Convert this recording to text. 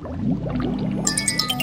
Música